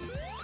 Woo!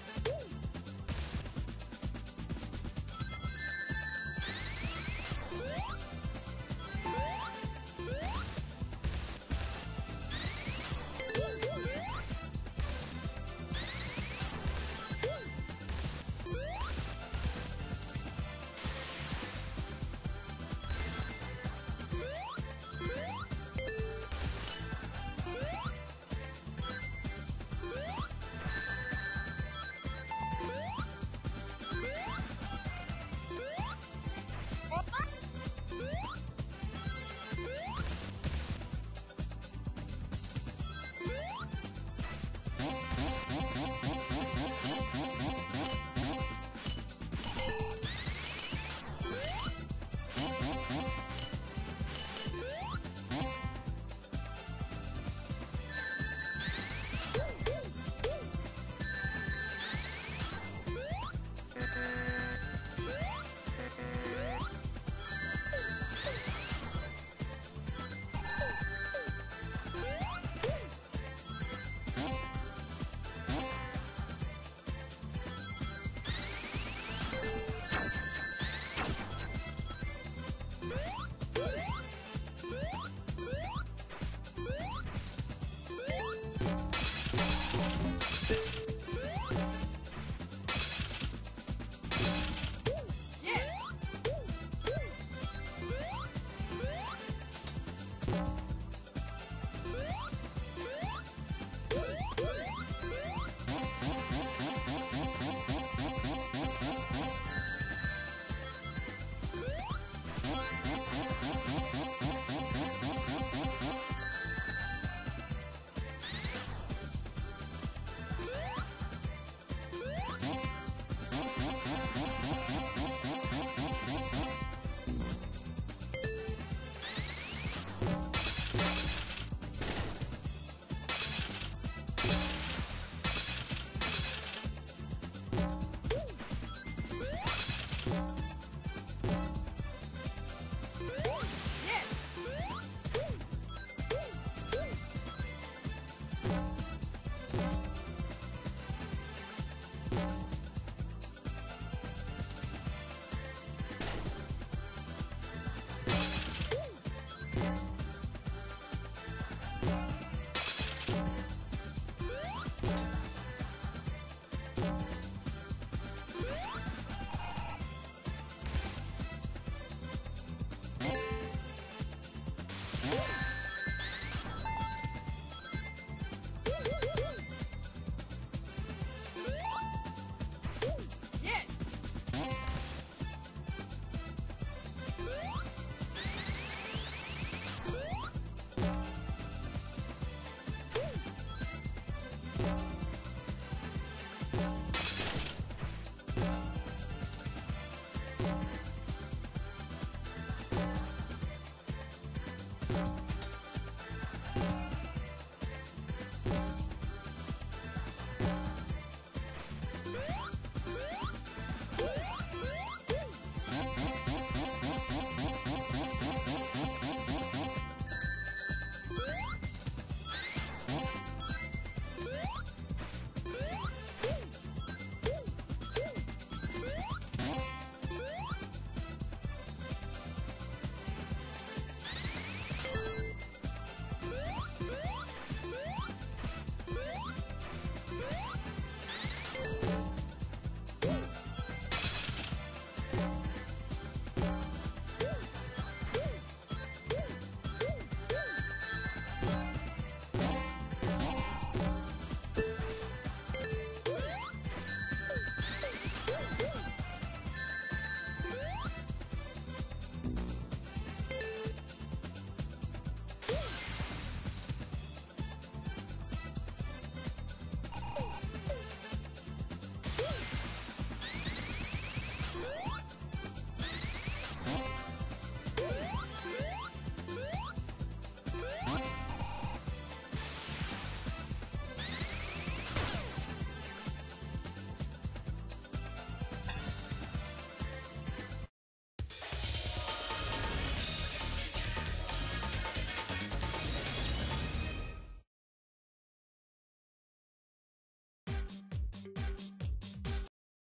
You